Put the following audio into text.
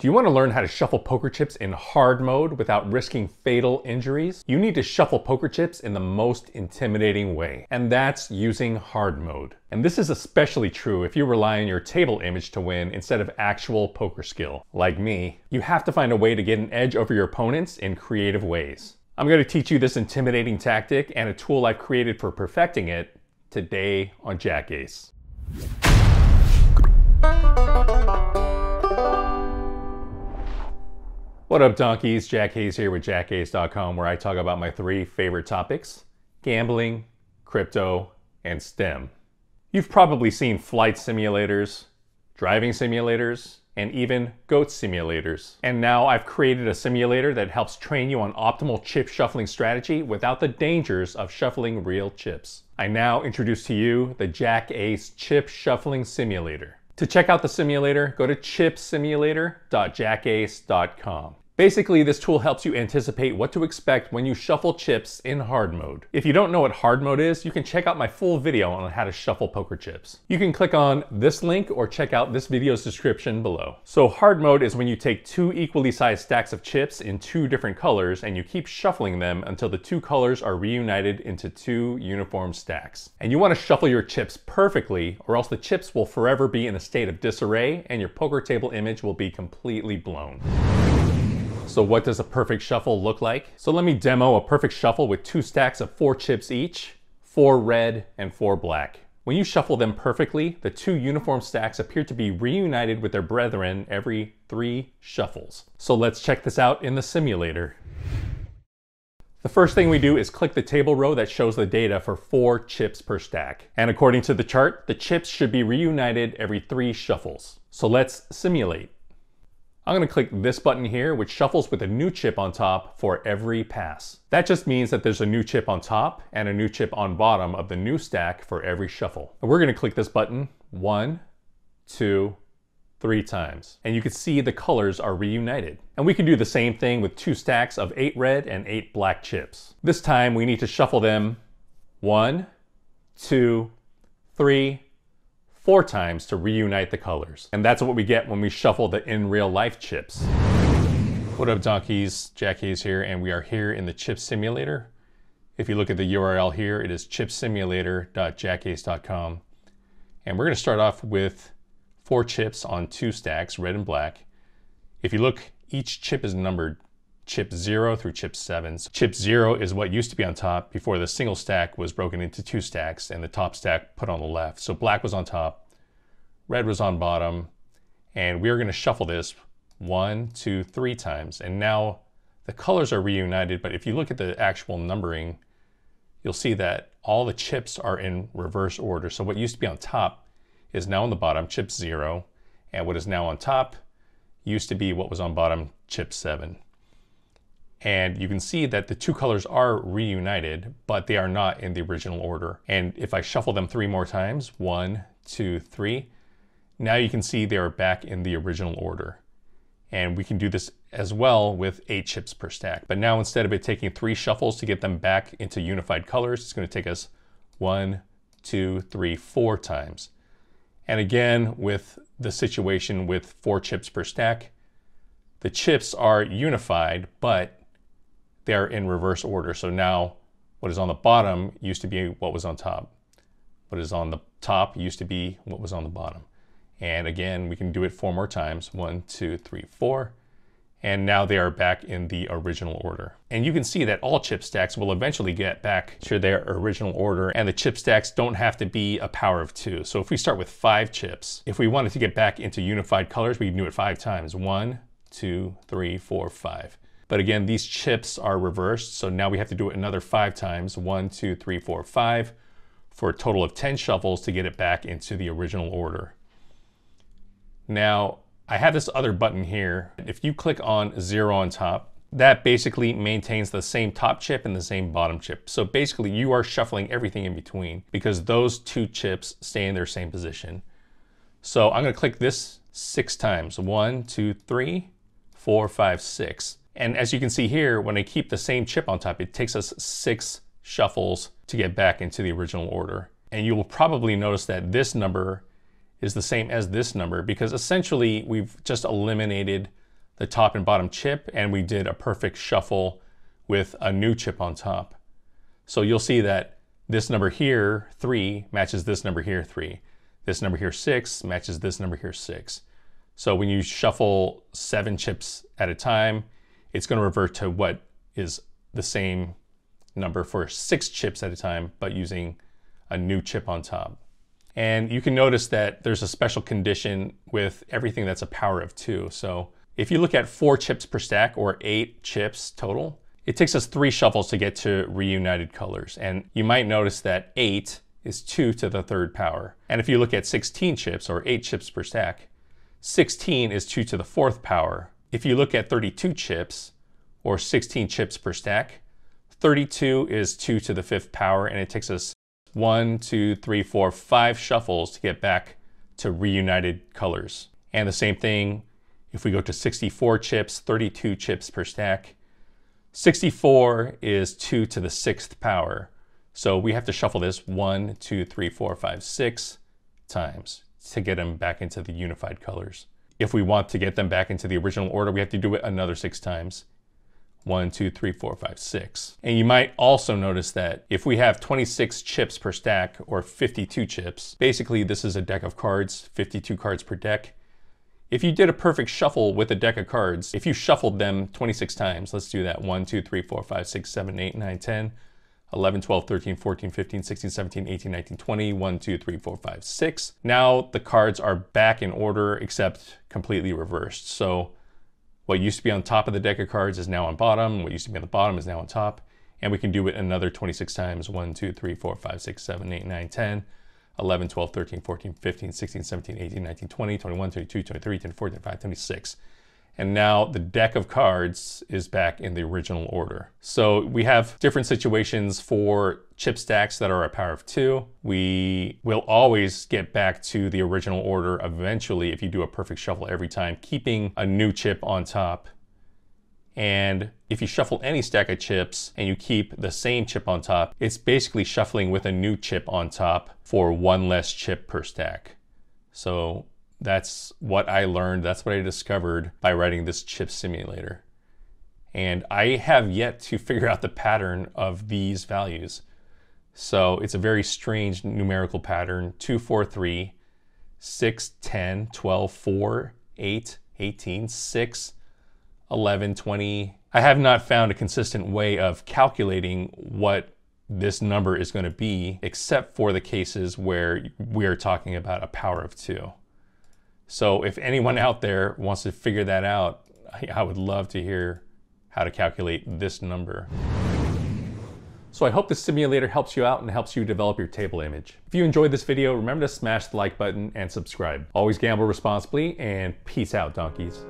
Do you want to learn how to shuffle poker chips in hard mode without risking fatal injuries? You need to shuffle poker chips in the most intimidating way, and that's using hard mode. And this is especially true if you rely on your table image to win instead of actual poker skill. Like me, you have to find a way to get an edge over your opponents in creative ways. I'm going to teach you this intimidating tactic and a tool I've created for perfecting it today on Jack What up, donkeys? JackAce here with jackace.com, where I talk about my three favorite topics gambling, crypto, and STEM. You've probably seen flight simulators, driving simulators, and even goat simulators. And now I've created a simulator that helps train you on optimal chip shuffling strategy without the dangers of shuffling real chips. I now introduce to you the JackAce Chip Shuffling Simulator. To check out the simulator, go to chipsimulator.jackace.com. Basically, this tool helps you anticipate what to expect when you shuffle chips in hard mode. If you don't know what hard mode is, you can check out my full video on how to shuffle poker chips. You can click on this link or check out this video's description below. So hard mode is when you take two equally sized stacks of chips in two different colors and you keep shuffling them until the two colors are reunited into two uniform stacks. And you want to shuffle your chips perfectly or else the chips will forever be in a state of disarray and your poker table image will be completely blown. So what does a perfect shuffle look like? So let me demo a perfect shuffle with two stacks of four chips each, four red and four black. When you shuffle them perfectly, the two uniform stacks appear to be reunited with their brethren every three shuffles. So let's check this out in the simulator. The first thing we do is click the table row that shows the data for four chips per stack. And according to the chart, the chips should be reunited every three shuffles. So let's simulate. I'm to click this button here, which shuffles with a new chip on top for every pass. That just means that there's a new chip on top and a new chip on bottom of the new stack for every shuffle. And we're going to click this button one, two, three times. And you can see the colors are reunited. And we can do the same thing with two stacks of eight red and eight black chips. This time we need to shuffle them one, two, three, four times to reunite the colors. And that's what we get when we shuffle the in real life chips. What up donkeys, JackAce here, and we are here in the chip simulator. If you look at the URL here, it is chipsimulator.jackace.com. And we're gonna start off with four chips on two stacks, red and black. If you look, each chip is numbered chip 0 through chip 7. So chip 0 is what used to be on top before the single stack was broken into two stacks and the top stack put on the left. So black was on top, red was on bottom, and we are going to shuffle this one, two, three times. And now the colors are reunited, but if you look at the actual numbering, you'll see that all the chips are in reverse order. So what used to be on top is now on the bottom, chip 0, and what is now on top used to be what was on bottom, chip 7. And you can see that the two colors are reunited, but they are not in the original order. And if I shuffle them three more times, one, two, three, now you can see they are back in the original order. And we can do this as well with eight chips per stack. But now instead of it taking three shuffles to get them back into unified colors, it's gonna take us one, two, three, four times. And again, with the situation with four chips per stack, the chips are unified, but they're in reverse order. So now what is on the bottom used to be what was on top. What is on the top used to be what was on the bottom. And again, we can do it four more times. One, two, three, four. And now they are back in the original order. And you can see that all chip stacks will eventually get back to their original order and the chip stacks don't have to be a power of two. So if we start with five chips, if we wanted to get back into unified colors, we can do it five times. One, two, three, four, five. But again, these chips are reversed. So now we have to do it another five times. One, two, three, four, five for a total of 10 shuffles to get it back into the original order. Now, I have this other button here. If you click on zero on top, that basically maintains the same top chip and the same bottom chip. So basically you are shuffling everything in between because those two chips stay in their same position. So I'm gonna click this six times. One, two, three, four, five, six. And as you can see here, when I keep the same chip on top, it takes us six shuffles to get back into the original order. And you will probably notice that this number is the same as this number because essentially we've just eliminated the top and bottom chip and we did a perfect shuffle with a new chip on top. So you'll see that this number here, 3, matches this number here, 3. This number here, 6, matches this number here, 6. So when you shuffle seven chips at a time, it's going to revert to what is the same number for six chips at a time, but using a new chip on top. And you can notice that there's a special condition with everything that's a power of two. So if you look at four chips per stack or eight chips total, it takes us three shuffles to get to reunited colors. And you might notice that eight is two to the third power. And if you look at 16 chips or eight chips per stack, 16 is two to the fourth power. If you look at 32 chips or 16 chips per stack, 32 is two to the fifth power and it takes us one, two, three, four, five shuffles to get back to reunited colors. And the same thing if we go to 64 chips, 32 chips per stack. 64 is 2 to the sixth power. So we have to shuffle this one, two, three, four, five, six times to get them back into the unified colors. If we want to get them back into the original order, we have to do it another six times. One, two, three, four, five, six. And you might also notice that if we have 26 chips per stack or 52 chips, basically this is a deck of cards, 52 cards per deck. If you did a perfect shuffle with a deck of cards, if you shuffled them 26 times, let's do that. 1, 2, 3, 4, 5, 6, 7, 8, 9, 10, 11, 12, 13, 14, 15, 16, 17, 18, 19, 20, 1, 2, 3, 4, 5, 6. Now the cards are back in order except completely reversed. So what used to be on top of the deck of cards is now on bottom. What used to be on the bottom is now on top. And we can do it another 26 times. 1, 2, 3, 4, 5, 6, 7, 8, 9, 10. 11, 12, 13, 14, 15, 16, 17, 18, 19, 20, 21, 22, 23, 24, 25, 26. And now the deck of cards is back in the original order. So we have different situations for chip stacks that are a power of two. We will always get back to the original order eventually if you do a perfect shuffle every time, keeping a new chip on top and if you shuffle any stack of chips and you keep the same chip on top, it's basically shuffling with a new chip on top for one less chip per stack. So that's what I learned. That's what I discovered by writing this chip simulator. And I have yet to figure out the pattern of these values. So it's a very strange numerical pattern 2, 4, 3, 6, 10, 12, 4, 8, 18, 6, 11, 20. I have not found a consistent way of calculating what this number is going to be, except for the cases where we're talking about a power of two. So if anyone out there wants to figure that out, I would love to hear how to calculate this number. So I hope this simulator helps you out and helps you develop your table image. If you enjoyed this video, remember to smash the like button and subscribe. Always gamble responsibly and peace out, donkeys.